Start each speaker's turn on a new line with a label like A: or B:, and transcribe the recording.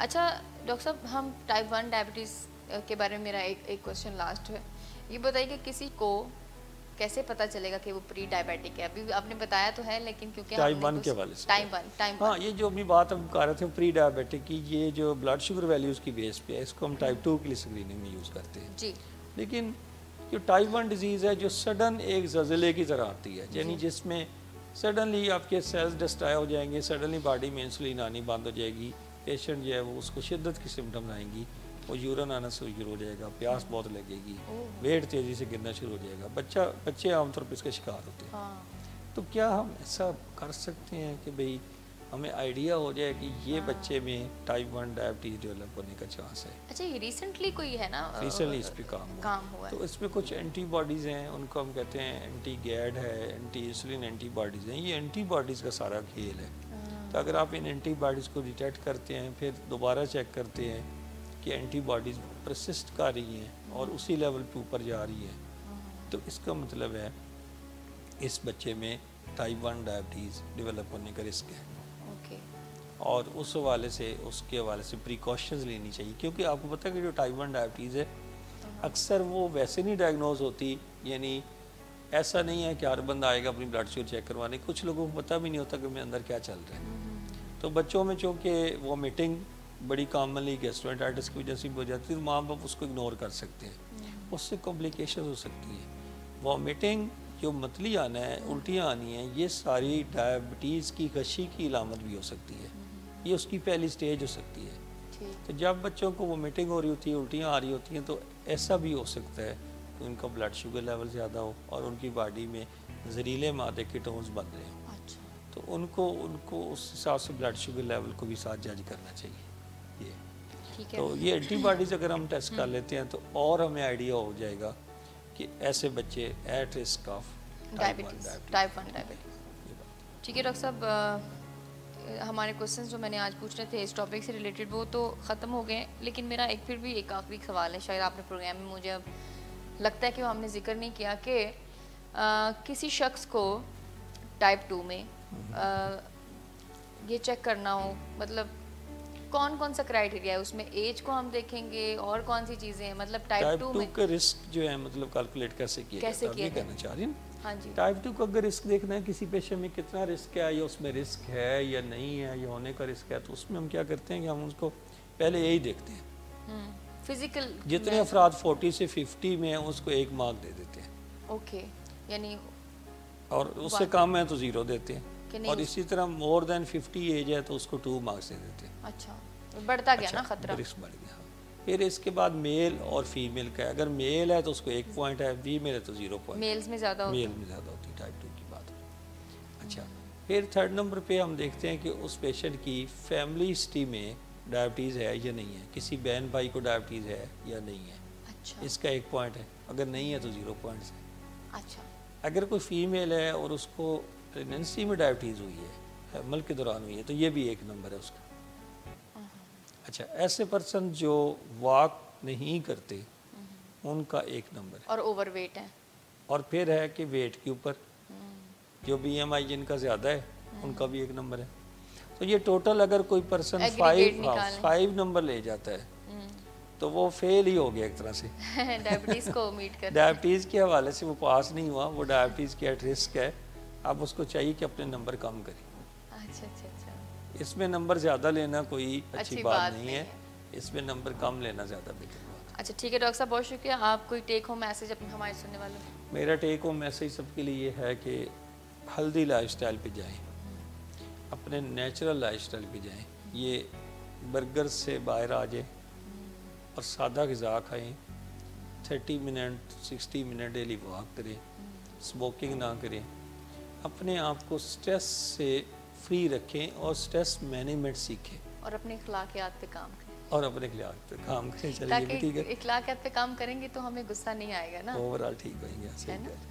A: अच्छा डॉक्टर साहब हम टाइप वन डायबिटीज़ के बारे में मेरा एक एक क्वेश्चन लास्ट है। ये बताइए कि किसी को कैसे पता चलेगा कि वो प्री डायबिटिक है? अभी आपने बताया तो है लेकिन क्योंकि
B: टाइप वन के हवाले से।
A: टाइम वन टाइम
B: हाँ ये जो अभी बात हम कर रहे थे प्री डायबिटिक की ये जो ब्लड शुगर वैल्यूज़ की बेस पे है इसको हम टाइप टू के लिए स्क्रीनिंग में यूज़ करते हैं।
A: जी।
B: लेकिन जो टाइप वन डिज़ीज़ है जो सडन एक जजले की तरह आती है यानी जिसमें सडनली आपके सेल्स डिस्ट्राय हो जाएँगे सडनली बॉडी में इंसुलिन आनी बंद हो जाएगी पेशेंट जो है वो उसको शिद्दत की सिम्टम्स आएँगी वो यूरन आना शुरू हो जाएगा प्यास बहुत लगेगी वेट तेज़ी से गिरना शुरू हो जाएगा बच्चा बच्चे आमतौर पर इसका शिकार होते हैं।
A: हाँ।
B: तो क्या हम ऐसा कर सकते हैं कि भाई हमें आइडिया हो जाए कि ये हाँ। बच्चे में टाइप वन डायबिटीज़ डेवलप होने का चांस है?
A: अच्छा ये रिसेंटली कोई है ना
B: रिसेंटली इस पे काम
A: काम हुआ है।
B: तो इसमें कुछ एंटीबॉडीज़ हैं उनको हम कहते हैं एंटी गैड है एंटी इंसुलिन एंटीबॉडीज़ हैं ये एंटीबॉडीज़ का सारा खेल हाँ, तो अगर आप इन एंटीबॉडीज़ को डिटेक्ट करते हैं फिर दोबारा चेक करते हैं कि एंटीबॉडीज़ प्रसिस्ट कर रही हैं और उसी लेवल पे ऊपर जा रही है। तो इसका मतलब है इस बच्चे में टाइप वन डायबिटीज़ डेवलप होने का रिस्क है।
A: ओके
B: और उस हवाले से उसके हवाले से प्रिकॉशंस लेनी चाहिए क्योंकि आपको पता है कि जो टाइप वन डायबिटीज़ है अक्सर वो वैसे नहीं डायग्नोज होती यानी ऐसा नहीं है कि हर बंदा आएगा अपनी ब्लड शुगर चेक करवाने। कुछ लोगों को पता भी नहीं होता कि मेरे अंदर क्या चल रहा है। तो बच्चों में चूँकि वॉमिटिंग बड़ी कॉमनली गैस्ट्रोएंटाइटिस की वजह से भी हो जाती है तो माँ बाप उसको इग्नोर कर सकते हैं। उससे कॉम्प्लिकेशन हो सकती है। वॉमिटिंग जो मतली आना है उल्टियाँ आनी हैं ये सारी डायबिटीज़ की गशी की इलामत भी हो सकती है। ये उसकी पहली स्टेज हो सकती है। तो जब बच्चों को वोमिटिंग हो रही होती है उल्टियाँ आ रही होती हैं तो ऐसा भी हो सकता है कि उनका ब्लड शुगर लेवल ज़्यादा हो और उनकी बॉडी में जहरीले मादे कीटोन्स बन रहे हों। तो उनको उनको उस हिसाब से ब्लड शुगर लेवल को भी साथ जज करना चाहिए। ये।
A: ठीक है।
B: तो ये एंटीबॉडीज़ अगर हम टेस्ट कर लेते हैं तो और हमें आइडिया हो जाएगा कि ऐसे बच्चे at risk of
A: diabetes type one diabetes ठीक है डॉक्टर साहब हमारे क्वेश्चंस जो मैंने आज पूछने थे इस टॉपिक से रिलेटेड वो तो ख़त्म हो गए लेकिन मेरा एक फिर भी एक आखिरी सवाल है शायद आपने प्रोग्राम में मुझे अब लगता है कि वो हमने ज़िक्र नहीं किया कि किसी शख्स को टाइप टू में ये चेक करना हो मतलब कौन कौन सा क्राइटेरिया है? उसमें एज को हम देखेंगे और कौन सी चीज़ें हैं? मतलब टाइप
B: टाइप
A: टू
B: टू
A: में
B: का रिस्क जो है मतलब कैलकुलेट कैसे किया
A: कैसे किया
B: कहना चाह रही हैं।
A: हाँ जी।
B: टाइप टू का अगर रिस्क देखना है किसी पेशे में कितना रिस्क है या उसमें रिस्क है या नहीं है या होने का रिस्क है तो उसमें हम क्या करते हैं कि हम उसको पहले यही देखते हैं।
A: फ़िज़िकल
B: जितने अफराद 40 से 50 में हैं उसको एक मार्क दे देते हैं।
A: ओके यानी
B: और उससे कम है तो ज़ीरो देते हैं। और इसी तरह मोर देन 50 एज है तो उसको टू मार्क्स दे देते हैं।
A: अच्छा बढ़ता गया ना खतरा।
B: रिस्क बढ़ गया फिर इसके बाद मेल और फीमेल का अगर मेल है तो उसको एक पॉइंट है फीमेल है तो ज़ीरो पॉइंट
A: मेल्स में ज़्यादा होता
B: मेल में ज़्यादा होती है टाइप टू की बात है। अच्छा फिर थर्ड नंबर पे हम देखते हैं कि उस पेशेंट की फैमिली हिस्ट्री में डायबिटीज़ है या नहीं है। किसी बहन भाई को डायबिटीज़ है या नहीं है।
A: अच्छा।
B: इसका एक पॉइंट है। अगर नहीं है तो ज़ीरो पॉइंट्स है।
A: अच्छा।
B: अगर कोई फीमेल है और उसको प्रेगनेंसी में डायबिटीज़ हुई है हैमल के दौरान हुई है तो ये भी एक नंबर है उसका। अच्छा ऐसे पर्सन जो वॉक नहीं करते उनका एक नंबर है।
A: और ओवरवेट है।
B: और फिर है कि वेट के ऊपर जो बी एम आई जिनका ज़्यादा है उनका भी एक नंबर है। तो ये टोटल अगर कोई पर्सन फाइव
A: निकालें।
B: फाइव नंबर ले जाता है तो वो फेल ही हो गया एक तरह से।
A: डायबिटीज़ को मीट कर
B: डायबिटीज़ के हवाले से वो पास नहीं हुआ वो डायबिटीज़ के एट रिस्क है। अब उसको चाहिए कि अपने नंबर कम करें।
A: अच्छा अच्छा अच्छा।
B: इसमें नंबर ज़्यादा लेना कोई अच्छी,
A: अच्छी
B: बात,
A: बात
B: नहीं
A: नहीं
B: है। इसमें नंबर कम लेना ज़्यादा बेहतर
A: अच्छा ठीक है डॉक्टर साहब बहुत शुक्रिया। आप कोई टेक होम मैसेज अपने हमारे सुनने वालों
B: मेरा टेक होम मैसेज सबके लिए ये है कि हेल्दी लाइफस्टाइल पे जाएँ। अपने नेचुरल लाइफस्टाइल पे जाएँ। ये बर्गर से बाहर आ जाए और सादा गज़ा खाएँ। Thirty minute sixty minute daily walk करें। स्मोकिंग ना करें। अपने आप को स्ट्रेस से फ्री रखें और स्ट्रेस मैनेजमेंट सीखें।
A: और अपने अखलाकियात पे काम करें।
B: और अपने अखलाकियात पे काम करें। चलिए ठीक है।
A: अखलाकियात पे काम करेंगे तो हमें गुस्सा नहीं आएगा ना।
B: ओवरऑल ठीक होएँगे
A: है ना?
B: है।